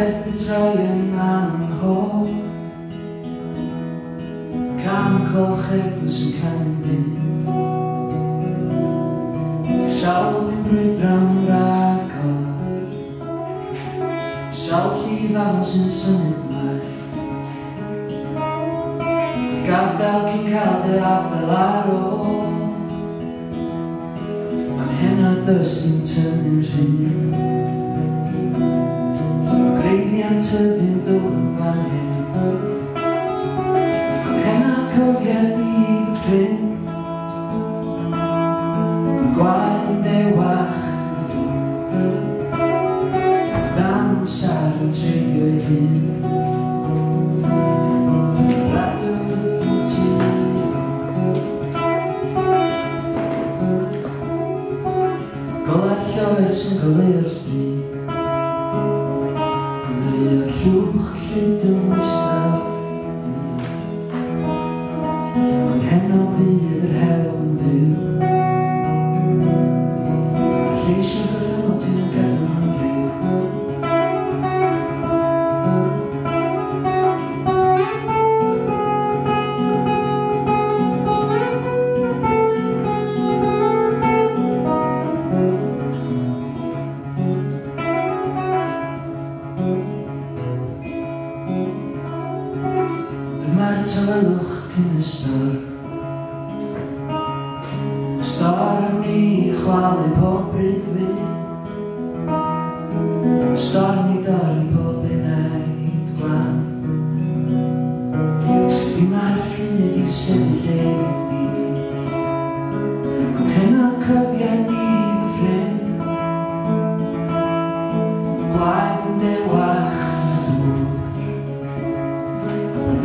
peth troi yn Cam Can cloch ebws yn cael ei fynd Sawl yn brwydra'n ragor Sawl chi fawr sy'n symud mai Gadael cyn cael dy adael ar ôl Mae'n hyn hynod dysgu'n tynnu'n rhywbeth gen tyfu'n dod fan hyn Hen a cofiad i fy ffrind Gwaed yn dewach Dan siar yn treigio hyn Golau lloer sy'n goleo'r stryd Шүүхлэдэг mae'r tyfynwch cyn ystod Storm i chwalu pob bryd fydd